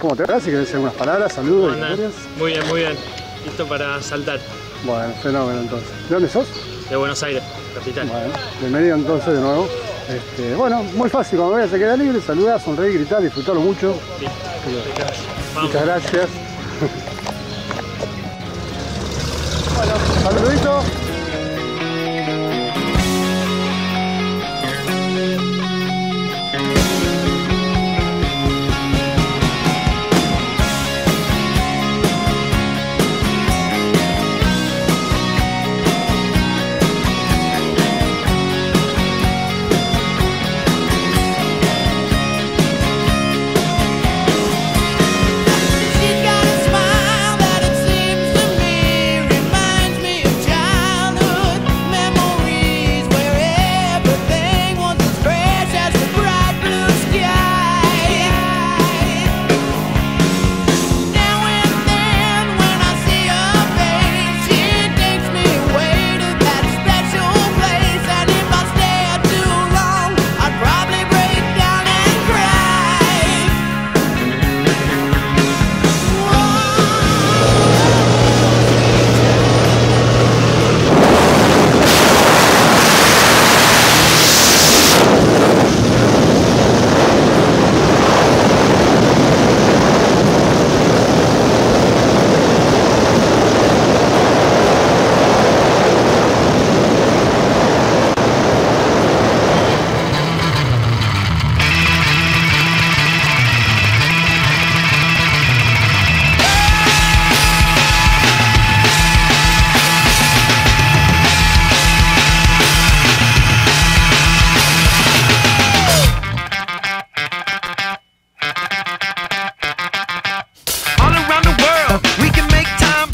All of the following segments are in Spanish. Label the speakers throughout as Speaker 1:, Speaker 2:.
Speaker 1: ¿Cómo te va? Si querés decir algunas palabras, saludos, historias.
Speaker 2: Muy bien, muy bien. Listo para saltar.
Speaker 1: Bueno, fenómeno entonces. ¿De dónde sos?
Speaker 2: De Buenos Aires, capital.
Speaker 1: Bueno, bienvenido entonces de nuevo. Este, bueno, muy fácil, cuando vayas a quedar libre, saludar, sonreír, gritar, disfrutarlo mucho.
Speaker 2: Vamos.
Speaker 1: Muchas gracias. bueno, saludito.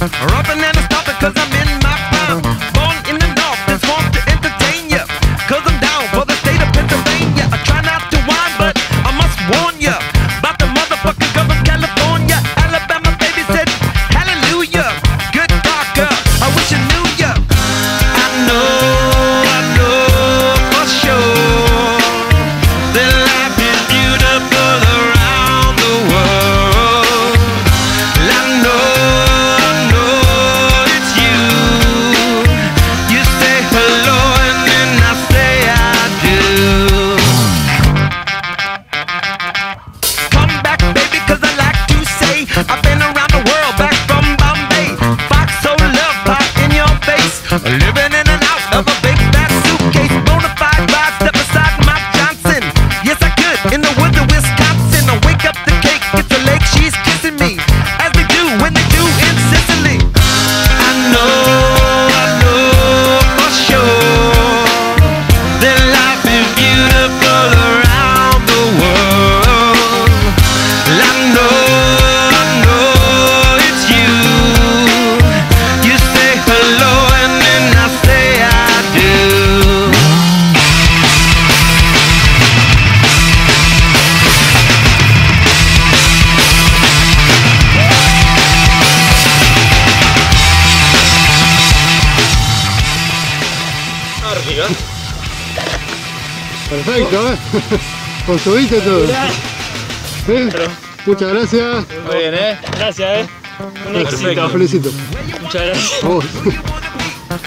Speaker 3: All right. Of a big fat suitcase. Bonafide step Mike Johnson. Yes, I could in the woods of Wisconsin. I wake up the cake, it's the lake, she's kissing me. As they do when they do in Sicily. I know, I know for sure
Speaker 1: Perfecto, ¿eh? Construiste todo. ¿Eh? Muchas gracias.
Speaker 2: Muy bien, ¿eh? Gracias, ¿eh? Un éxito.
Speaker 1: Felicito.
Speaker 2: Muchas gracias.
Speaker 1: A